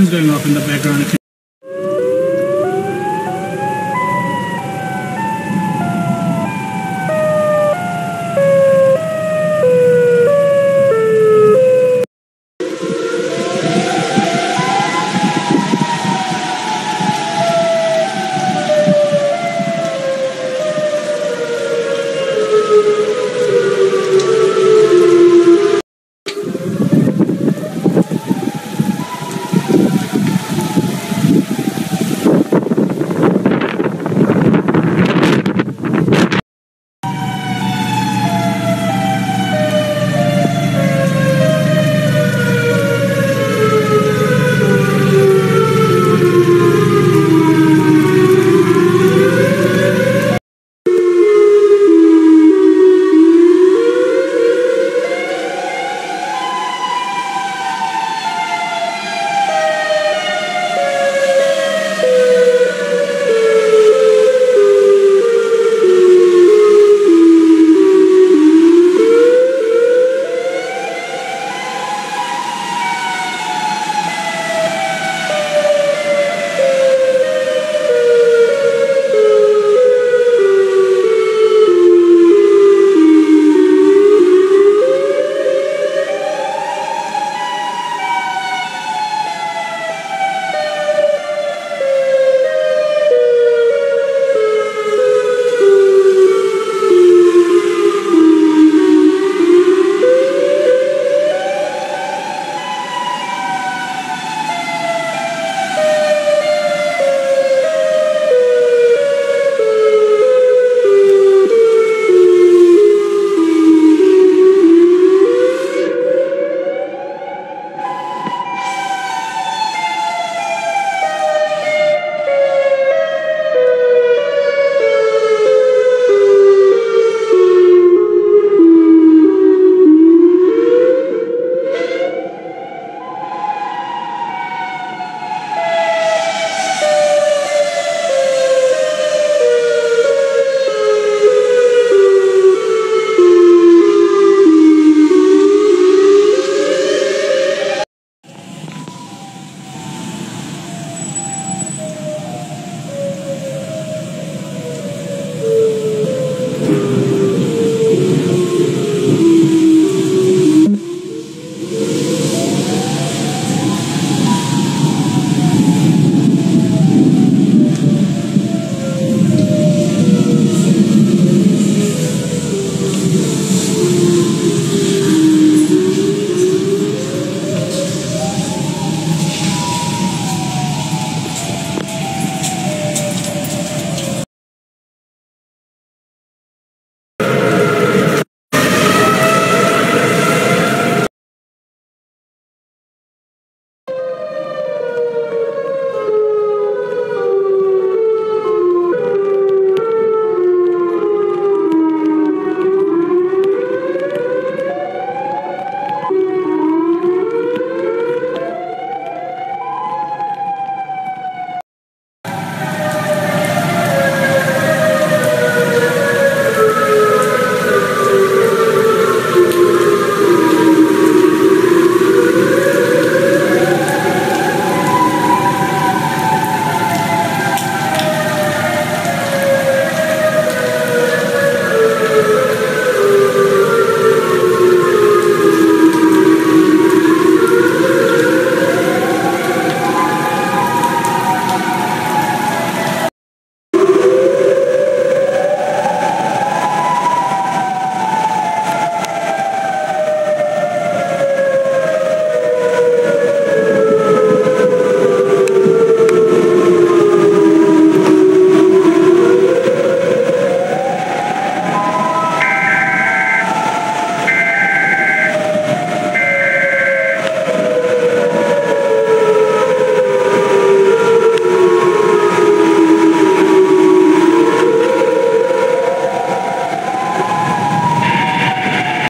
fans going off in the background.